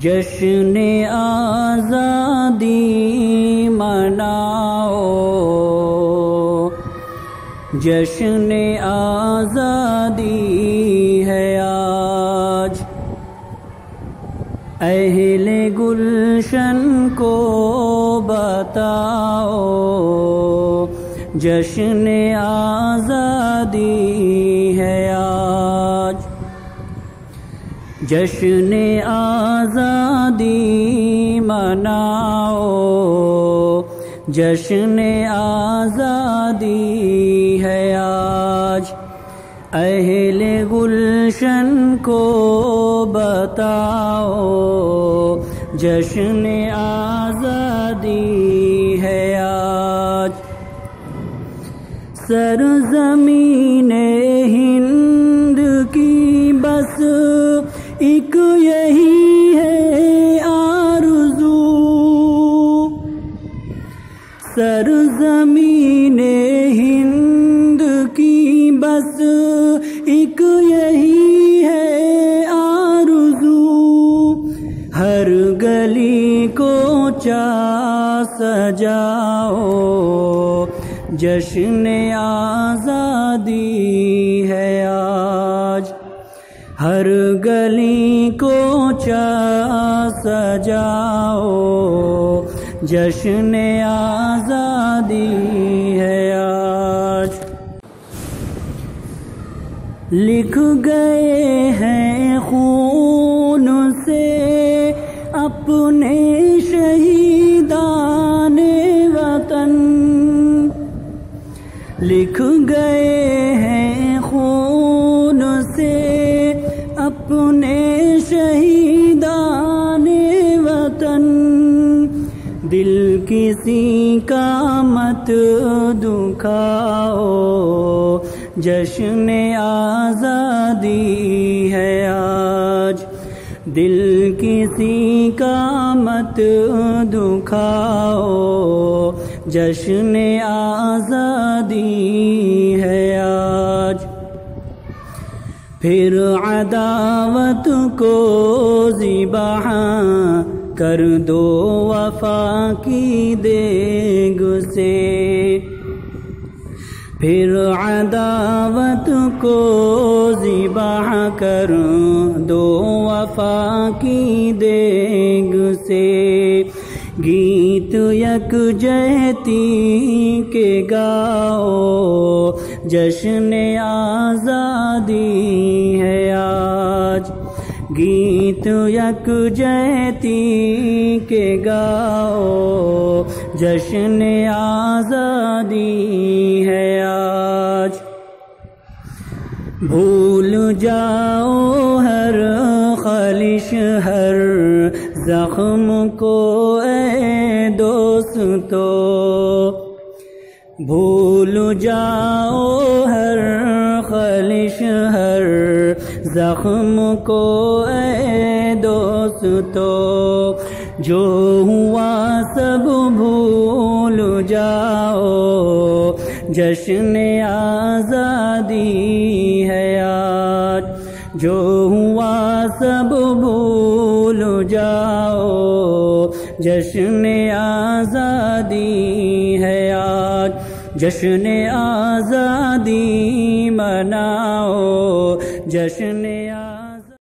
جشن آزادی مناؤ۔ جشن آزادی ہے آج۔ اہل گلشن کو بتاؤ۔ جشن آزادی ہے آج۔ جشن آزادی مناؤ۔ جشن آزادی ہے آج۔ اہل گلشن کو بتاؤ۔ جشن آزادی ہے آج۔ سرزمین ہند ایک یہی ہے آرزو۔ سرزمین ہند کی بس ایک یہی ہے آرزو۔ ہر گلی کو چا سجاؤ۔ جشن آزادی ہے آج ہر گلی کو چا سجاؤ۔ جشن آزادی ہے آج۔ لکھ گئے ہیں خون سے اپنے شہیدان وطن۔ لکھ گئے ہیں اپنے شہیدان وطن، دل کسی کا مت دکھاؤ، جشن آزادی ہے آج۔ دل کسی کا مت دکھاؤ، جشن آزادی ہے آج۔ پھر عداوت کو ذبح کر دو وفا کی دیگ سے۔ پھر عداوت کو ذبح کر دو وفا کی دیگ سے۔ گیت یک جہتی کے گاؤ، جشن آزادی ہے آج۔ گیت یک جہتی کے گاؤ، جشن آزادی ہے آج۔ بھول جاؤ ہر خالش ہر زخم کو دوستو بھول جاؤ ہر خالش ہر زخم کو اے دوستو جو ہوا سب بھول جاؤ، جشن آزادی ہے آج۔ جو ہوا سب بھول جاؤ جشن آزادی ہے آج۔ جشن آزادی مناؤ۔ جشن